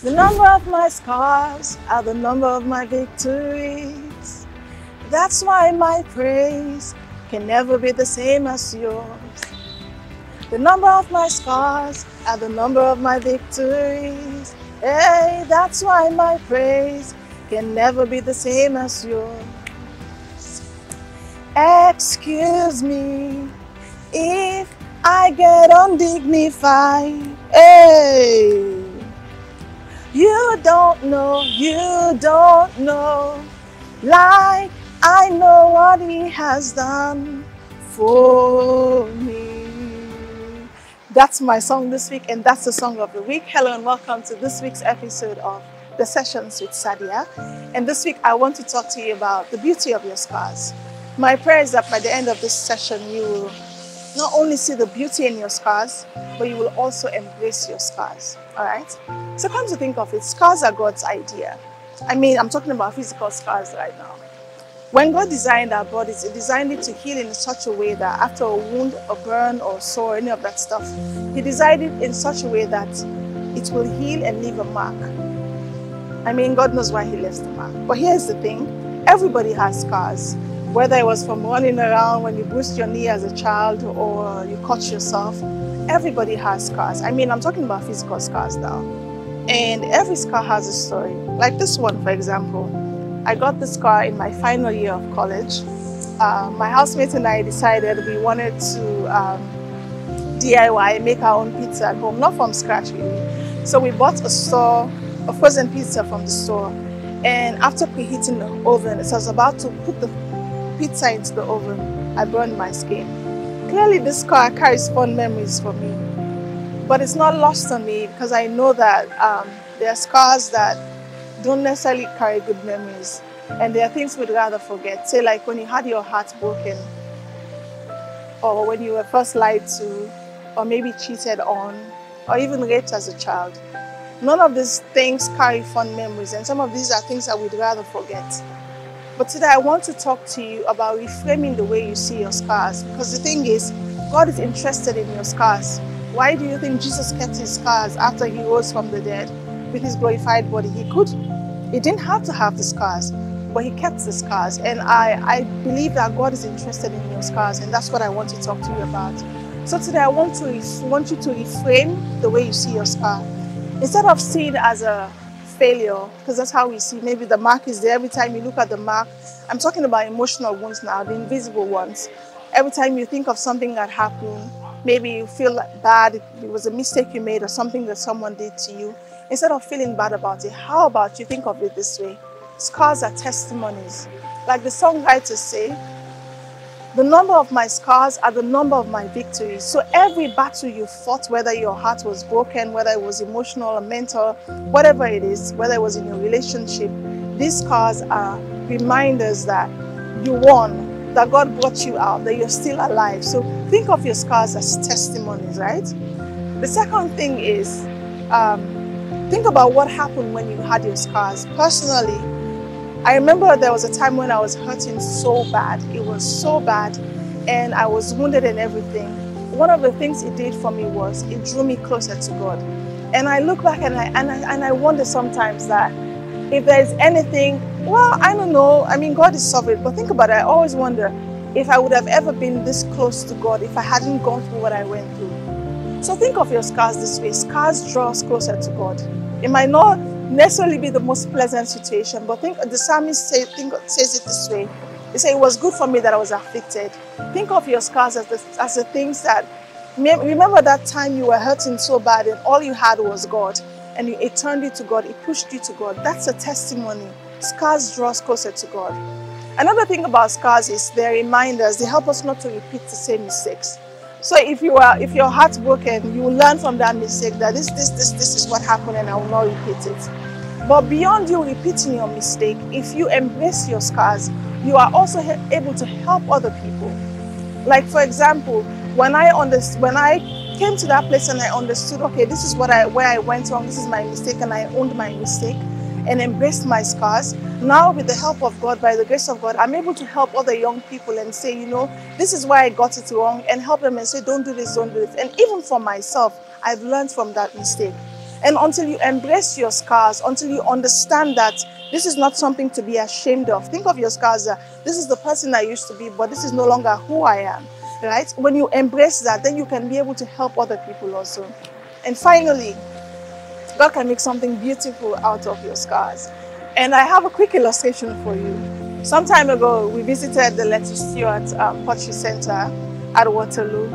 The number of my scars are the number of my victories. That's why my praise can never be the same as yours. The number of my scars are the number of my victories. Hey, that's why my praise can never be the same as yours. Excuse me if I get undignified. Hey, you don't know, you don't know, like I know what He has done for me. That's my song this week, and that's the song of the week. Hello, and welcome to this week's episode of The Sessions with Sadia. And this week, I want to talk to you about the beauty of your scars. My prayer is that by the end of this session, you will not only see the beauty in your scars, but you will also embrace your scars. All right? So, come to think of it, scars are God's idea. I mean, I'm talking about physical scars right now. When God designed our bodies, He designed it to heal in such a way that after a wound, a burn, or sore, any of that stuff, He designed it in such a way that it will heal and leave a mark. I mean, God knows why He left the mark. But here's the thing everybody has scars. Whether it was from running around when you bruised your knee as a child or you cut yourself, everybody has scars. I mean, I'm talking about physical scars now. And every scar has a story. Like this one, for example. I got this scar in my final year of college. Uh, my housemate and I decided we wanted to um, DIY, make our own pizza at home, not from scratch really. So we bought a store, a frozen pizza from the store. And after preheating the oven, as I was about to put the pizza into the oven, I burned my skin. Clearly, this scar carries fond memories for me. But it's not lost on me because I know that um, there are scars that don't necessarily carry good memories. And there are things we'd rather forget. Say, like when you had your heart broken, or when you were first lied to, or maybe cheated on, or even raped as a child. None of these things carry fond memories, and some of these are things that we'd rather forget. But today I want to talk to you about reframing the way you see your scars. Because the thing is, God is interested in your scars. Why do you think Jesus kept his scars after he rose from the dead with his glorified body? He could. He didn't have to have the scars, but he kept the scars. And I, I believe that God is interested in your scars, and that's what I want to talk to you about. So today I want to want you to reframe the way you see your scar. Instead of seeing it as a failure, because that's how we see. Maybe the mark is there every time you look at the mark. I'm talking about emotional wounds now, the invisible ones. Every time you think of something that happened, maybe you feel bad, it was a mistake you made or something that someone did to you. Instead of feeling bad about it, how about you think of it this way? Scars are testimonies. Like the songwriters say, the number of my scars are the number of my victories. So every battle you fought, whether your heart was broken, whether it was emotional or mental, whatever it is, whether it was in your relationship, these scars are reminders that you won, that God brought you out, that you're still alive. So think of your scars as testimonies, right? The second thing is um, think about what happened when you had your scars. Personally, I remember there was a time when I was hurting so bad. It was so bad, and I was wounded and everything. One of the things it did for me was it drew me closer to God. And I look back and I and I, and I wonder sometimes that if there's anything, well, I don't know. I mean, God is sovereign, but think about it. I always wonder if I would have ever been this close to God if I hadn't gone through what I went through. So think of your scars this way. Scars draw us closer to God. It might not necessarily be the most pleasant situation. But think the psalmist say, think, says it this way. He said, It was good for me that I was afflicted. Think of your scars as the, as the things that remember that time you were hurting so bad and all you had was God and it turned you to God, it pushed you to God. That's a testimony. Scars draw us closer to God. Another thing about scars is they're reminders, they help us not to repeat the same mistakes. So if you are if your heart's broken, you learn from that mistake that this this this this is what happened and I will not repeat it. But beyond you repeating your mistake, if you embrace your scars, you are also able to help other people. Like for example, when I understood when I came to that place and I understood, okay, this is what I where I went wrong, this is my mistake, and I owned my mistake and embraced my scars. Now, with the help of God, by the grace of God, I'm able to help other young people and say, you know, this is why I got it wrong, and help them and say, don't do this, don't do this. And even for myself, I've learned from that mistake. And until you embrace your scars, until you understand that this is not something to be ashamed of. Think of your scars. Uh, this is the person I used to be, but this is no longer who I am. Right? When you embrace that, then you can be able to help other people also. And finally, God can make something beautiful out of your scars. And I have a quick illustration for you. Some time ago, we visited the Letty Stewart um, Pottery Center at Waterloo.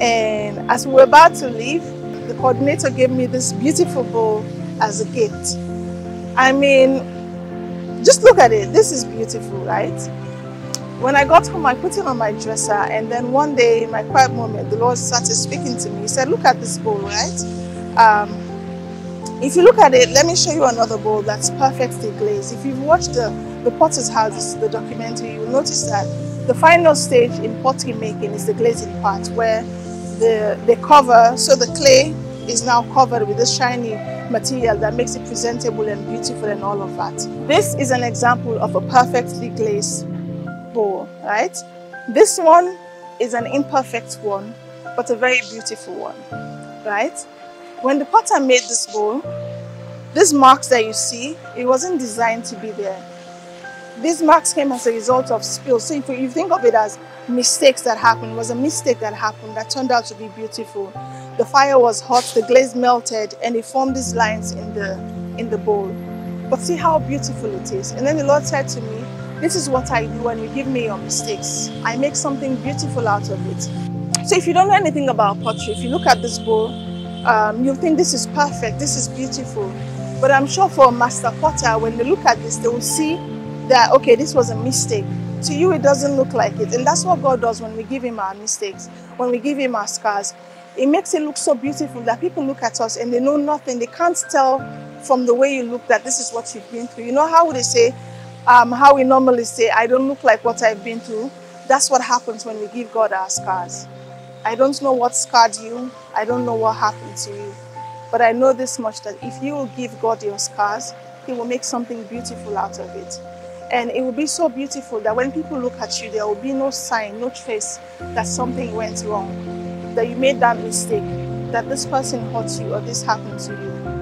And as we were about to leave, the coordinator gave me this beautiful bowl as a gift. I mean, just look at it. This is beautiful, right? When I got home, I put it on my dresser, and then one day, in my quiet moment, the Lord started speaking to me. He said, Look at this bowl, right? Um, if you look at it, let me show you another bowl that's perfectly glazed. If you've watched the, the Potter's House, the documentary, you'll notice that the final stage in pottery making is the glazing part, where the, the cover, so the clay is now covered with this shiny material that makes it presentable and beautiful and all of that. This is an example of a perfectly glazed bowl, right? This one is an imperfect one, but a very beautiful one, right? When the potter made this bowl, these marks that you see, it wasn't designed to be there. These marks came as a result of spills. So if you think of it as mistakes that happened, it was a mistake that happened that turned out to be beautiful. The fire was hot, the glaze melted, and it formed these lines in the, in the bowl. But see how beautiful it is. And then the Lord said to me, this is what I do when you give me your mistakes. I make something beautiful out of it. So if you don't know anything about pottery, if you look at this bowl, um, you'll think this is perfect, this is beautiful. But I'm sure for master potter, when they look at this, they will see that, okay, this was a mistake. To you, it doesn't look like it. And that's what God does when we give Him our mistakes, when we give Him our scars. It makes it look so beautiful that people look at us and they know nothing. They can't tell from the way you look that this is what you've been through. You know how they say, um, how we normally say, I don't look like what I've been through? That's what happens when we give God our scars. I don't know what scarred you. I don't know what happened to you. But I know this much that if you will give God your scars, He will make something beautiful out of it. And it will be so beautiful that when people look at you, there will be no sign, no trace that something went wrong, that you made that mistake, that this person hurt you or this happened to you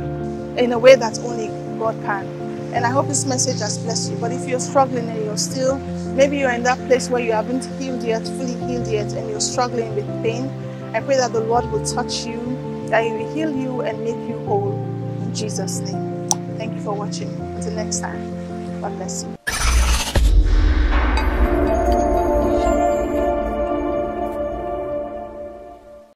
in a way that only God can. And I hope this message has blessed you. But if you're struggling and you're still, maybe you're in that place where you haven't healed yet, fully healed yet, and you're struggling with pain, I pray that the Lord will touch you, that He will heal you and make you whole. In Jesus' name. Thank you for watching. Until next time, God bless you.